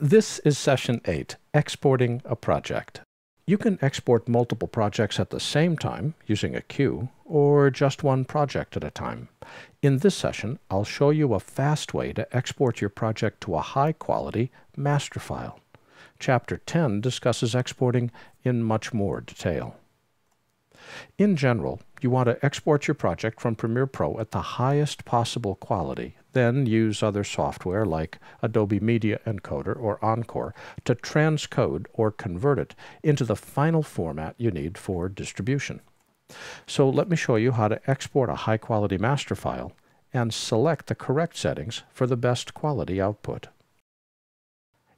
This is session 8, exporting a project. You can export multiple projects at the same time using a queue, or just one project at a time. In this session, I'll show you a fast way to export your project to a high-quality master file. Chapter 10 discusses exporting in much more detail. In general, you want to export your project from Premiere Pro at the highest possible quality, then use other software like Adobe Media Encoder or Encore to transcode or convert it into the final format you need for distribution. So let me show you how to export a high-quality master file and select the correct settings for the best quality output.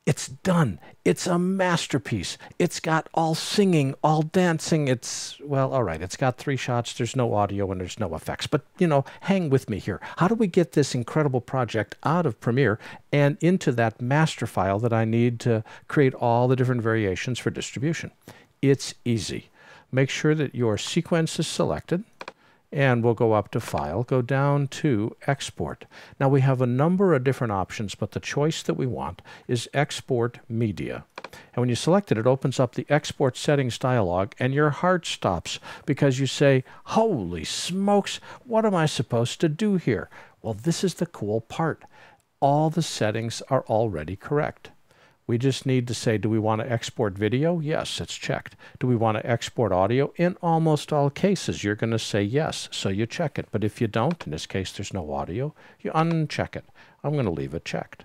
It's done. It's a masterpiece. It's got all singing, all dancing. It's, well, all right, it's got three shots. There's no audio and there's no effects. But, you know, hang with me here. How do we get this incredible project out of Premiere and into that master file that I need to create all the different variations for distribution? It's easy. Make sure that your sequence is selected and we'll go up to File, go down to Export. Now we have a number of different options, but the choice that we want is Export Media. And when you select it, it opens up the Export Settings dialog, and your heart stops because you say, Holy smokes, what am I supposed to do here? Well, this is the cool part. All the settings are already correct. We just need to say, do we want to export video? Yes, it's checked. Do we want to export audio? In almost all cases, you're going to say yes, so you check it. But if you don't, in this case there's no audio, you uncheck it. I'm going to leave it checked.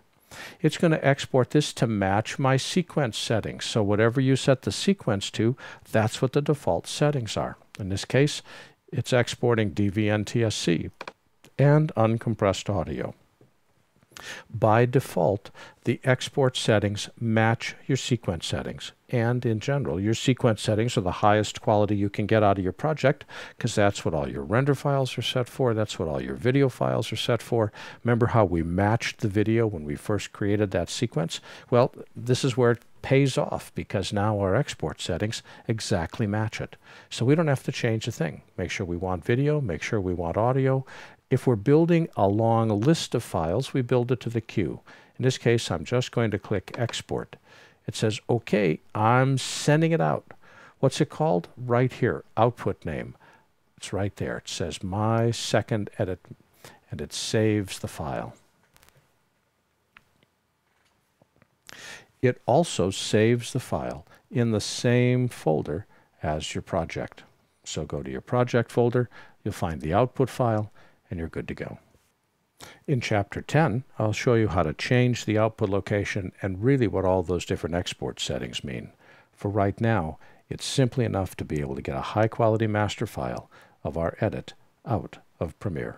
It's going to export this to match my sequence settings. So whatever you set the sequence to, that's what the default settings are. In this case, it's exporting DV NTSC and uncompressed audio. By default, the export settings match your sequence settings. And in general, your sequence settings are the highest quality you can get out of your project because that's what all your render files are set for. That's what all your video files are set for. Remember how we matched the video when we first created that sequence? Well, this is where it pays off because now our export settings exactly match it. So we don't have to change a thing. Make sure we want video, make sure we want audio, if we're building a long list of files, we build it to the queue. In this case, I'm just going to click Export. It says, OK, I'm sending it out. What's it called? Right here, output name. It's right there. It says My Second Edit, and it saves the file. It also saves the file in the same folder as your project. So go to your project folder, you'll find the output file, and you're good to go. In Chapter 10, I'll show you how to change the output location and really what all those different export settings mean. For right now, it's simply enough to be able to get a high-quality master file of our edit out of Premiere.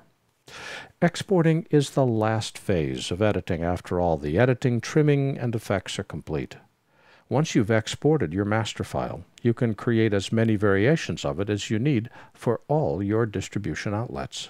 Exporting is the last phase of editing after all the editing, trimming, and effects are complete. Once you've exported your master file, you can create as many variations of it as you need for all your distribution outlets.